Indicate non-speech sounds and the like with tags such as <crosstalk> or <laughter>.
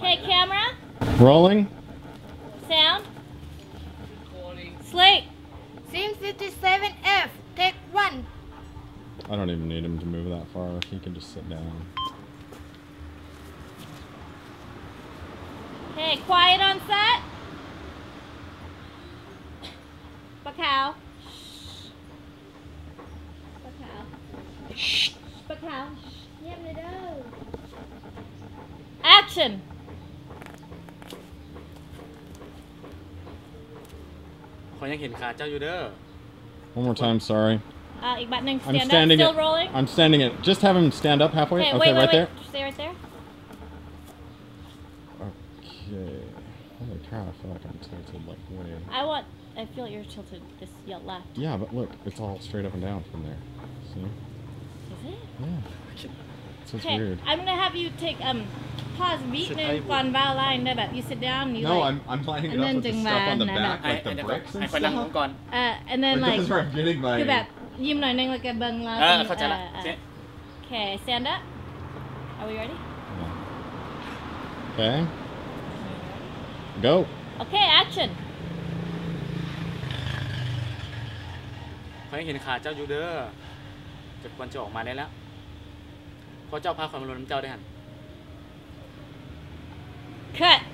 Okay, camera. Rolling. Sound. Slate. Sim 57F, take one. I don't even need him to move that far. He can just sit down. Okay, quiet on set. Bacow. Bacow. Bacow. Action. ขอยยังเห็นขาเจ้าอยู่เด้อ One more time. Sorry. อ่าอีกบัตรหนึ่ง I'm stand up standing still it. rolling I'm standing it. Just have him stand up halfway. okay Okay, wait wait right wait there. stay right there Okay. Holy cow! I feel like I'm tilted like way. I want I feel like you're tilted this yeah, left Yeah, but look, it's all straight up and down from there. See? is it Yeah. <laughs> So it's okay weird. I'm gonna have you take um pause วิหนึ่งก่อนวาวไลน์ได้แบบ you sit down you No, like I'm I'm lining it and up then with the ding stuff on the man, back, I know. like ไอ้ the เดี๋ยวก่อน bricks ไอ้ and คอยนั่งล stuff. งก่อน uh and then Like, like this is where I'm getting my. คือแบบยิ้มหน่อยนึงแล้วก็เบิ่งแล้วเออก็เข้าใจละเออเจ๊ Okay, stand up. Are we ready? Okay. Go. Okay, action. ขอยยังเห็นขาเจ้าอยู่เด้อจะควรจะออกมาได้แล้วเพราะเจ้าพาความรุนน้ำเจ้าได้หัน Cut.